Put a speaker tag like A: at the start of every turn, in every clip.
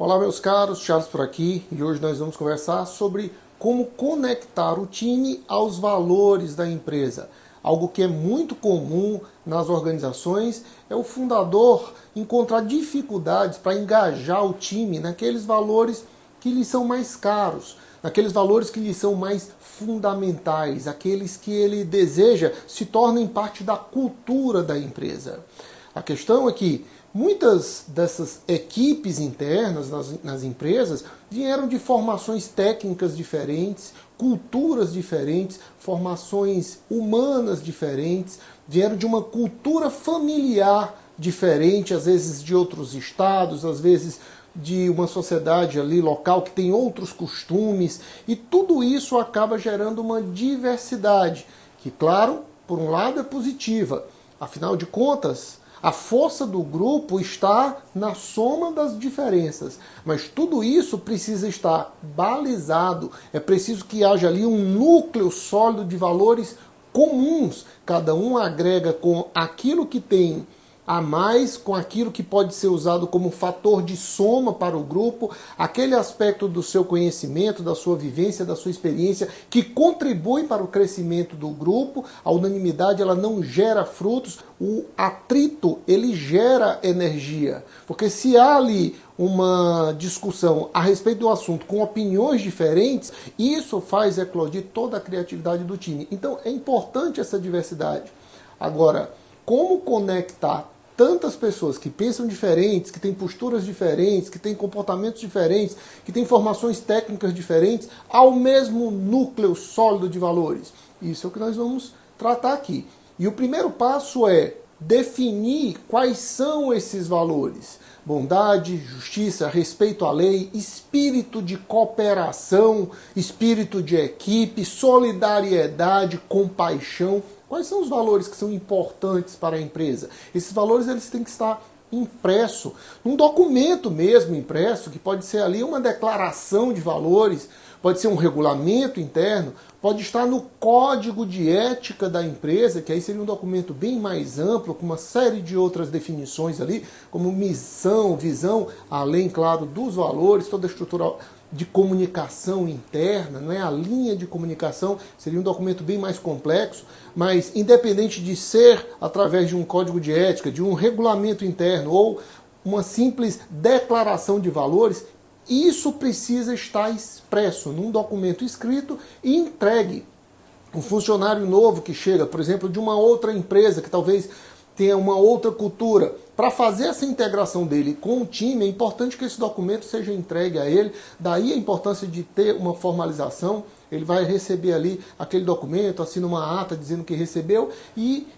A: Olá, meus caros, Charles por aqui e hoje nós vamos conversar sobre como conectar o time aos valores da empresa. Algo que é muito comum nas organizações é o fundador encontrar dificuldades para engajar o time naqueles valores que lhe são mais caros, naqueles valores que lhe são mais fundamentais, aqueles que ele deseja se tornem parte da cultura da empresa. A questão é que muitas dessas equipes internas nas, nas empresas vieram de formações técnicas diferentes, culturas diferentes, formações humanas diferentes, vieram de uma cultura familiar diferente, às vezes de outros estados, às vezes de uma sociedade ali local que tem outros costumes, e tudo isso acaba gerando uma diversidade, que, claro, por um lado é positiva, afinal de contas, a força do grupo está na soma das diferenças, mas tudo isso precisa estar balizado. É preciso que haja ali um núcleo sólido de valores comuns. Cada um agrega com aquilo que tem a mais com aquilo que pode ser usado como fator de soma para o grupo, aquele aspecto do seu conhecimento, da sua vivência, da sua experiência que contribui para o crescimento do grupo. A unanimidade ela não gera frutos, o atrito ele gera energia, porque se há ali uma discussão a respeito do assunto com opiniões diferentes, isso faz eclodir toda a criatividade do time. Então é importante essa diversidade. Agora, como conectar tantas pessoas que pensam diferentes, que têm posturas diferentes, que têm comportamentos diferentes, que têm formações técnicas diferentes, ao mesmo núcleo sólido de valores. Isso é o que nós vamos tratar aqui. E o primeiro passo é definir quais são esses valores: bondade, justiça, respeito à lei, espírito de cooperação, espírito de equipe, solidariedade, compaixão. Quais são os valores que são importantes para a empresa? Esses valores eles têm que estar impresso, num documento mesmo impresso, que pode ser ali uma declaração de valores, pode ser um regulamento interno, pode estar no código de ética da empresa, que aí seria um documento bem mais amplo, com uma série de outras definições ali, como missão, visão, além, claro, dos valores, toda a estrutura de comunicação interna, não é a linha de comunicação, seria um documento bem mais complexo, mas independente de ser através de um código de ética, de um regulamento interno ou uma simples declaração de valores, isso precisa estar expresso num documento escrito e entregue. Um funcionário novo que chega, por exemplo, de uma outra empresa que talvez tenha uma outra cultura. Para fazer essa integração dele com o time, é importante que esse documento seja entregue a ele. Daí a importância de ter uma formalização. Ele vai receber ali aquele documento, assina uma ata dizendo que recebeu e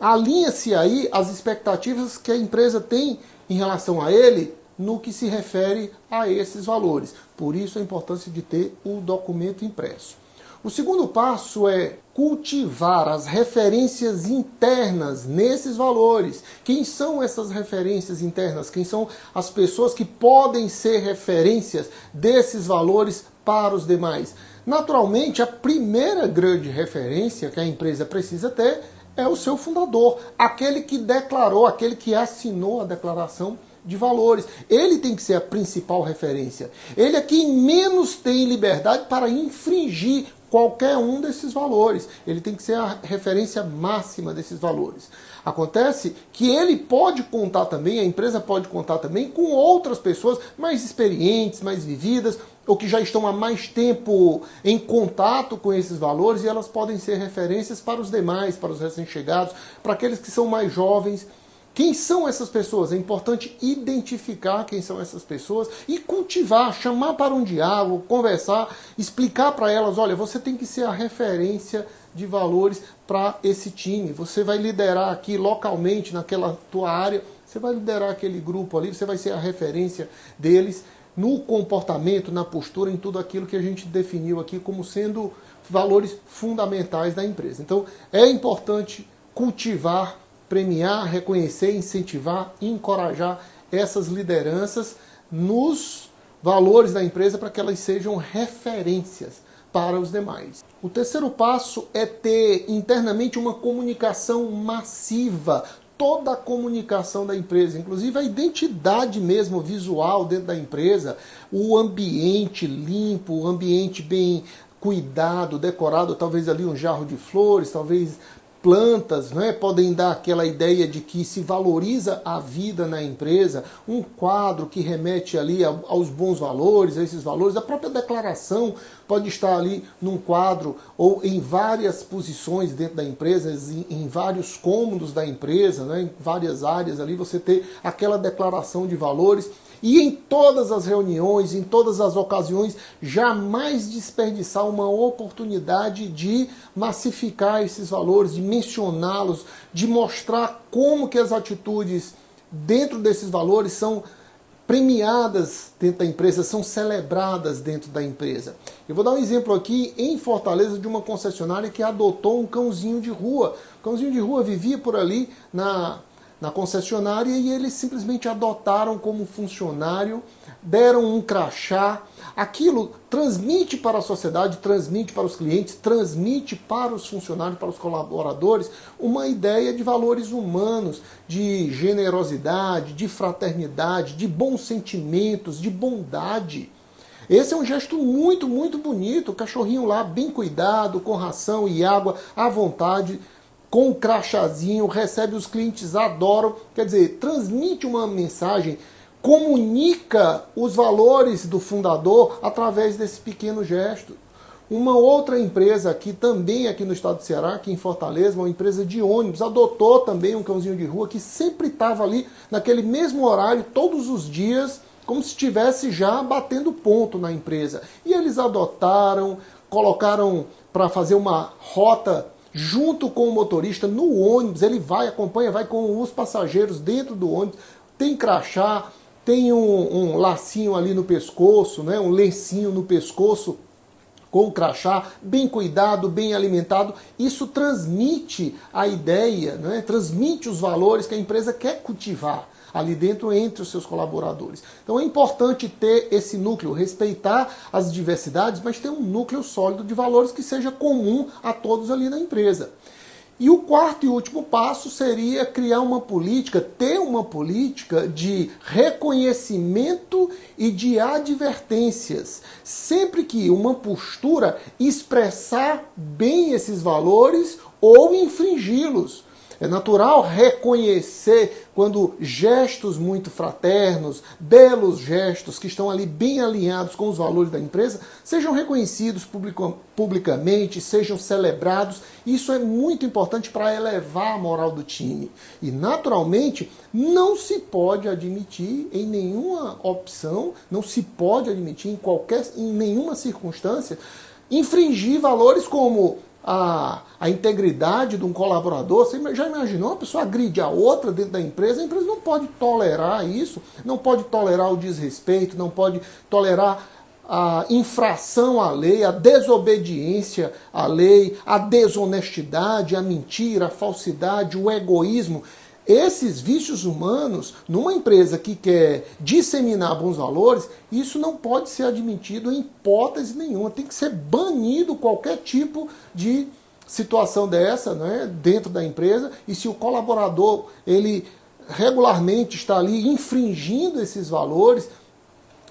A: alinha-se aí as expectativas que a empresa tem em relação a ele no que se refere a esses valores. Por isso a importância de ter o documento impresso. O segundo passo é cultivar as referências internas nesses valores. Quem são essas referências internas? Quem são as pessoas que podem ser referências desses valores para os demais? Naturalmente, a primeira grande referência que a empresa precisa ter é o seu fundador, aquele que declarou, aquele que assinou a declaração de valores. Ele tem que ser a principal referência. Ele é quem menos tem liberdade para infringir qualquer um desses valores. Ele tem que ser a referência máxima desses valores. Acontece que ele pode contar também, a empresa pode contar também com outras pessoas mais experientes, mais vividas, ou que já estão há mais tempo em contato com esses valores e elas podem ser referências para os demais, para os recém-chegados, para aqueles que são mais jovens quem são essas pessoas? É importante identificar quem são essas pessoas e cultivar, chamar para um diálogo, conversar, explicar para elas: olha, você tem que ser a referência de valores para esse time. Você vai liderar aqui localmente, naquela tua área, você vai liderar aquele grupo ali, você vai ser a referência deles no comportamento, na postura, em tudo aquilo que a gente definiu aqui como sendo valores fundamentais da empresa. Então, é importante cultivar premiar, reconhecer, incentivar, encorajar essas lideranças nos valores da empresa para que elas sejam referências para os demais. O terceiro passo é ter internamente uma comunicação massiva. toda a comunicação da empresa, inclusive a identidade mesmo visual dentro da empresa, o ambiente limpo, o ambiente bem cuidado, decorado, talvez ali um jarro de flores, talvez plantas, né, podem dar aquela ideia de que se valoriza a vida na empresa, um quadro que remete ali aos bons valores, a esses valores, a própria declaração pode estar ali num quadro ou em várias posições dentro da empresa, em, vários cômodos da empresa, né, em várias áreas ali, você ter aquela declaração de valores e em todas as reuniões, em todas as ocasiões, jamais desperdiçar uma oportunidade de massificar esses valores, de mencioná-los, de mostrar como que as atitudes dentro desses valores são premiadas dentro da empresa, são celebradas dentro da empresa. Eu vou dar um exemplo aqui em Fortaleza de uma concessionária que adotou um cãozinho de rua. O cãozinho de rua vivia por ali na na concessionária e eles simplesmente adotaram como funcionário, deram um crachá. Aquilo transmite para a sociedade, transmite para os clientes, transmite para os funcionários, para os colaboradores, uma ideia de valores humanos, de generosidade, de fraternidade, de bons sentimentos, de bondade. Esse é um gesto muito, muito bonito. O cachorrinho lá, bem cuidado, com ração e água à vontade com um crachazinho, recebe os clientes, adoram. Quer dizer, transmite uma mensagem, comunica os valores do fundador através desse pequeno gesto. Uma outra empresa aqui, também aqui no estado do Ceará, aqui em Fortaleza, uma empresa de ônibus, adotou também um cãozinho de rua que sempre estava ali naquele mesmo horário, todos os dias, como se estivesse já batendo ponto na empresa. E eles adotaram, colocaram para fazer uma rota junto com o motorista no ônibus, ele vai, acompanha, vai com os passageiros dentro do ônibus, tem crachá, tem um, um lacinho ali no pescoço, né, um lencinho no pescoço com o crachá, bem cuidado, bem alimentado. Isso transmite a ideia, né, transmite os valores que a empresa quer cultivar ali dentro entre os seus colaboradores. Então é importante ter esse núcleo, respeitar as diversidades, mas ter um núcleo sólido de valores que seja comum a todos ali na empresa. E o quarto e último passo seria criar uma política, ter uma política de reconhecimento e de advertências. Sempre que uma postura expressar bem esses valores ou infringi-los. É natural reconhecer quando gestos muito fraternos, belos gestos que estão ali bem alinhados com os valores da empresa, sejam reconhecidos publicamente, sejam celebrados. Isso é muito importante para elevar a moral do time. E, naturalmente, não se pode admitir em nenhuma opção, não se pode admitir em qualquer, em nenhuma circunstância, infringir valores como a, a integridade de um colaborador. Você já imaginou uma pessoa agride a outra dentro da empresa? A empresa não pode tolerar isso, não pode tolerar o desrespeito, não pode tolerar a infração à lei, a desobediência à lei, a desonestidade, a mentira, a falsidade, o egoísmo. Esses vícios humanos, numa empresa que quer disseminar bons valores, isso não pode ser admitido em hipótese nenhuma. Tem que ser banido qualquer tipo de situação dessa né, dentro da empresa. E se o colaborador ele regularmente está ali infringindo esses valores,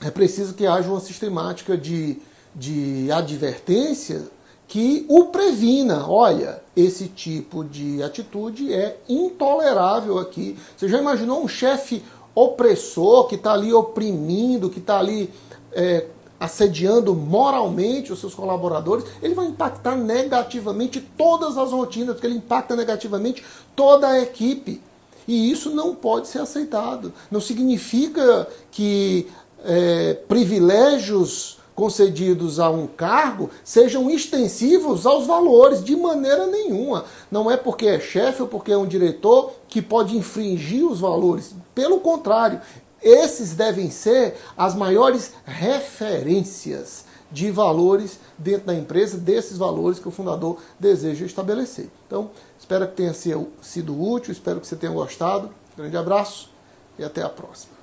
A: é preciso que haja uma sistemática de, de advertência que o previna. Olha, esse tipo de atitude é intolerável aqui. Você já imaginou um chefe opressor que está ali oprimindo, que está ali é, assediando moralmente os seus colaboradores? Ele vai impactar negativamente todas as rotinas, porque ele impacta negativamente toda a equipe. E isso não pode ser aceitado. Não significa que é, privilégios concedidos a um cargo sejam extensivos aos valores, de maneira nenhuma. Não é porque é chefe ou porque é um diretor que pode infringir os valores. Pelo contrário, esses devem ser as maiores referências de valores dentro da empresa, desses valores que o fundador deseja estabelecer. Então, espero que tenha sido útil, espero que você tenha gostado. Grande abraço e até a próxima.